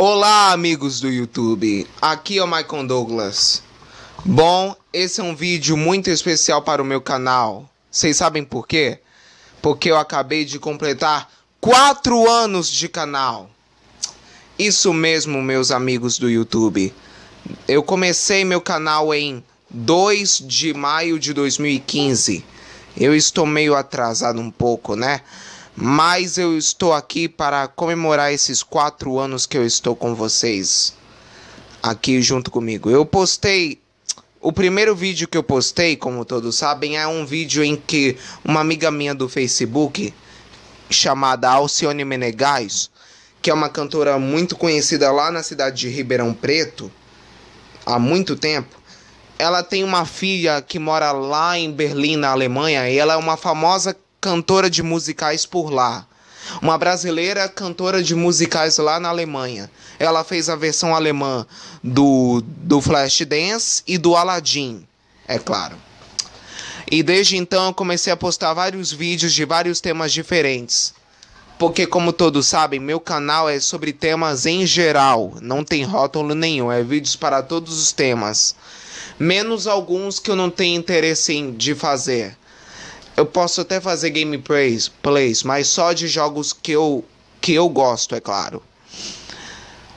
Olá, amigos do YouTube. Aqui é o Michael Douglas. Bom, esse é um vídeo muito especial para o meu canal. Vocês sabem por quê? Porque eu acabei de completar 4 anos de canal. Isso mesmo, meus amigos do YouTube. Eu comecei meu canal em 2 de maio de 2015. Eu estou meio atrasado um pouco, né? Mas eu estou aqui para comemorar esses quatro anos que eu estou com vocês aqui junto comigo. Eu postei. O primeiro vídeo que eu postei, como todos sabem, é um vídeo em que uma amiga minha do Facebook, chamada Alcione Menegais, que é uma cantora muito conhecida lá na cidade de Ribeirão Preto, há muito tempo, ela tem uma filha que mora lá em Berlim, na Alemanha, e ela é uma famosa cantora de musicais por lá. Uma brasileira cantora de musicais lá na Alemanha. Ela fez a versão alemã do, do Flashdance e do Aladdin, é claro. E desde então eu comecei a postar vários vídeos de vários temas diferentes. Porque, como todos sabem, meu canal é sobre temas em geral, não tem rótulo nenhum, é vídeos para todos os temas, menos alguns que eu não tenho interesse em de fazer. Eu posso até fazer gameplays, plays, mas só de jogos que eu, que eu gosto, é claro.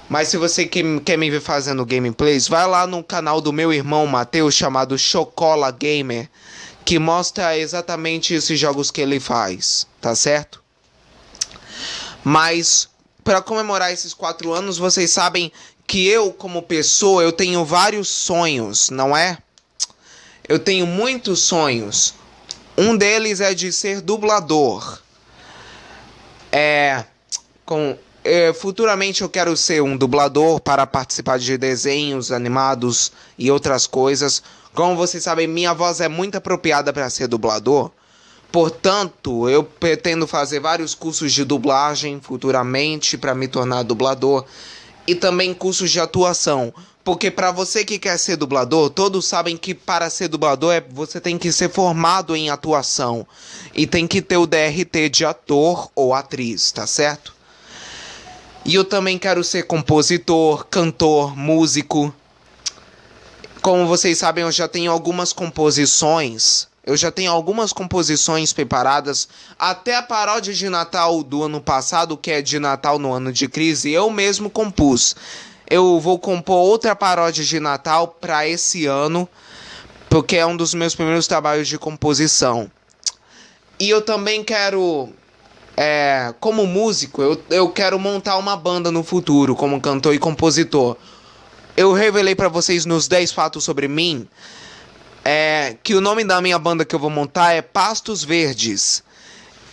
Mas se você quer me ver fazendo gameplays, vai lá no canal do meu irmão Matheus, chamado Chocola Gamer, que mostra exatamente esses jogos que ele faz, tá certo? Mas para comemorar esses quatro anos, vocês sabem que eu, como pessoa, eu tenho vários sonhos, não é? Eu tenho muitos sonhos. Um deles é de ser dublador. É, com, é, futuramente eu quero ser um dublador para participar de desenhos animados e outras coisas. Como vocês sabem, minha voz é muito apropriada para ser dublador. Portanto, eu pretendo fazer vários cursos de dublagem futuramente para me tornar dublador e também cursos de atuação. Porque para você que quer ser dublador, todos sabem que para ser dublador é, você tem que ser formado em atuação e tem que ter o DRT de ator ou atriz, tá certo? E eu também quero ser compositor, cantor, músico. Como vocês sabem, eu já tenho algumas composições. Eu já tenho algumas composições preparadas. Até a paródia de Natal do ano passado, que é de Natal no ano de crise, eu mesmo compus eu vou compor outra paródia de Natal para esse ano, porque é um dos meus primeiros trabalhos de composição. E eu também quero, é, como músico, eu, eu quero montar uma banda no futuro, como cantor e compositor. Eu revelei para vocês nos 10 fatos sobre mim é, que o nome da minha banda que eu vou montar é Pastos Verdes.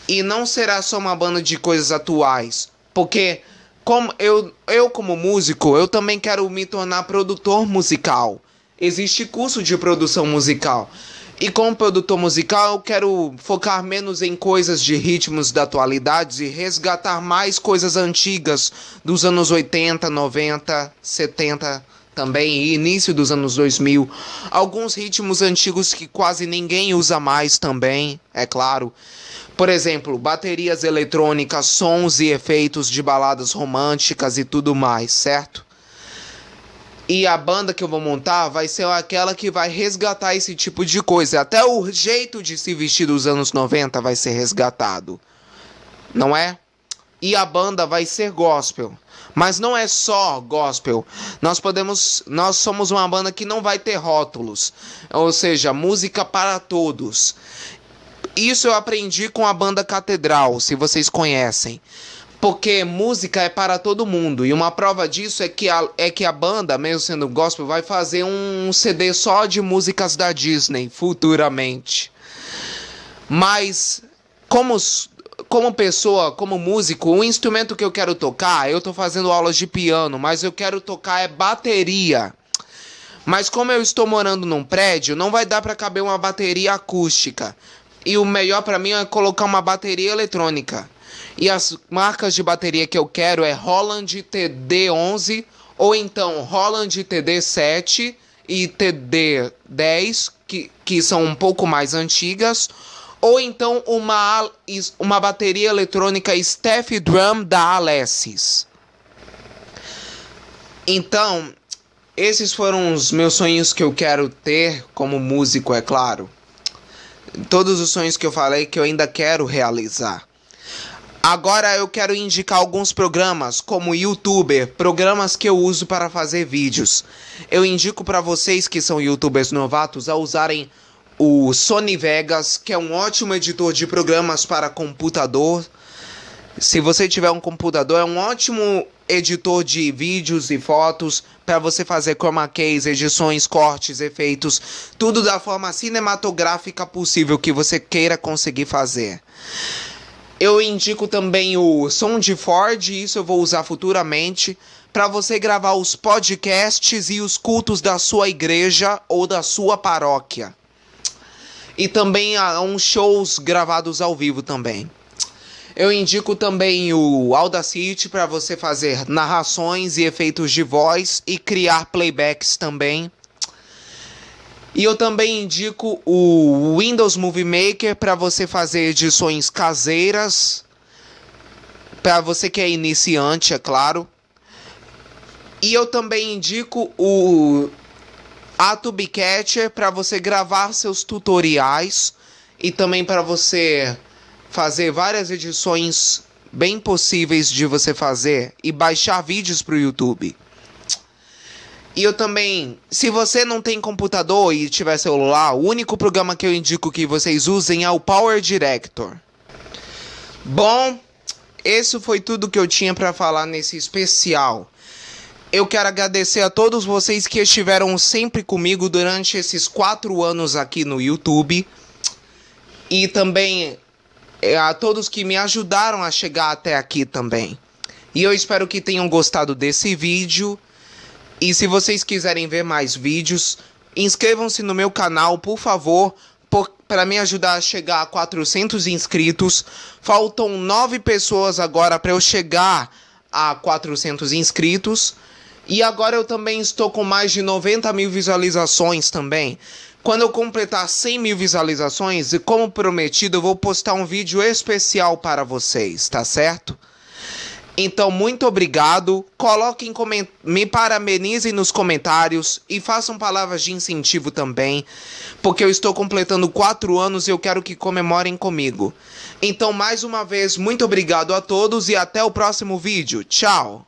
E não será só uma banda de coisas atuais, porque como eu, eu como músico, eu também quero me tornar produtor musical. Existe curso de produção musical. E como produtor musical, eu quero focar menos em coisas de ritmos da atualidade e resgatar mais coisas antigas dos anos 80, 90, 70 também e início dos anos 2000. Alguns ritmos antigos que quase ninguém usa mais também, é claro. Por exemplo, baterias eletrônicas, sons e efeitos de baladas românticas e tudo mais, certo? E a banda que eu vou montar vai ser aquela que vai resgatar esse tipo de coisa. Até o jeito de se vestir dos anos 90 vai ser resgatado. Não é? E a banda vai ser gospel. Mas não é só gospel. Nós podemos, nós somos uma banda que não vai ter rótulos, ou seja, música para todos. Isso eu aprendi com a banda Catedral, se vocês conhecem. Porque música é para todo mundo. E uma prova disso é que a, é que a banda, mesmo sendo gospel, vai fazer um CD só de músicas da Disney futuramente. Mas, como, como pessoa, como músico, o instrumento que eu quero tocar, eu estou fazendo aulas de piano, mas eu quero tocar é bateria. Mas como eu estou morando num prédio, não vai dar para caber uma bateria acústica. E o melhor para mim é colocar uma bateria eletrônica. E as marcas de bateria que eu quero é Holland TD11 ou então Holland TD7 e TD10, que, que são um pouco mais antigas, ou então uma, uma bateria eletrônica Steph Drum da Alessis. Então, esses foram os meus sonhos que eu quero ter como músico, é claro. Todos os sonhos que eu falei que eu ainda quero realizar. Agora eu quero indicar alguns programas, como YouTuber, programas que eu uso para fazer vídeos. Eu indico para vocês que são YouTubers novatos a usarem o Sony Vegas, que é um ótimo editor de programas para computador. Se você tiver um computador, é um ótimo editor de vídeos e fotos para você fazer chroma keys, edições, cortes, efeitos, tudo da forma cinematográfica possível que você queira conseguir fazer. Eu indico também o som de Ford, isso eu vou usar futuramente, para você gravar os podcasts e os cultos da sua igreja ou da sua paróquia. E também há uns shows gravados ao vivo também. Eu indico também o Audacity para você fazer narrações e efeitos de voz e criar playbacks também. E eu também indico o Windows Movie Maker para você fazer edições caseiras. Para você que é iniciante, é claro. E eu também indico o Adobe Catcher para você gravar seus tutoriais e também para você fazer várias edições bem possíveis de você fazer e baixar vídeos para o YouTube. E eu também, se você não tem computador e tiver celular, o único programa que eu indico que vocês usem é o Power Director. Bom, isso foi tudo que eu tinha para falar nesse especial. Eu quero agradecer a todos vocês que estiveram sempre comigo durante esses quatro anos aqui no YouTube. E também eh, a todos que me ajudaram a chegar até aqui também. E eu espero que tenham gostado desse vídeo. E se vocês quiserem ver mais vídeos, inscrevam-se no meu canal, por favor, para me ajudar a chegar a 400 inscritos. Faltam 9 pessoas agora para eu chegar a 400 inscritos. E agora eu também estou com mais de 90 mil visualizações também. Quando eu completar 100 mil visualizações, e como prometido, eu vou postar um vídeo especial para vocês, tá certo? Então, muito obrigado. Coloquem, me parabenizem nos comentários e façam palavras de incentivo também, porque eu estou completando quatro anos e eu quero que comemorem comigo. Então, mais uma vez, muito obrigado a todos e até o próximo vídeo. Tchau!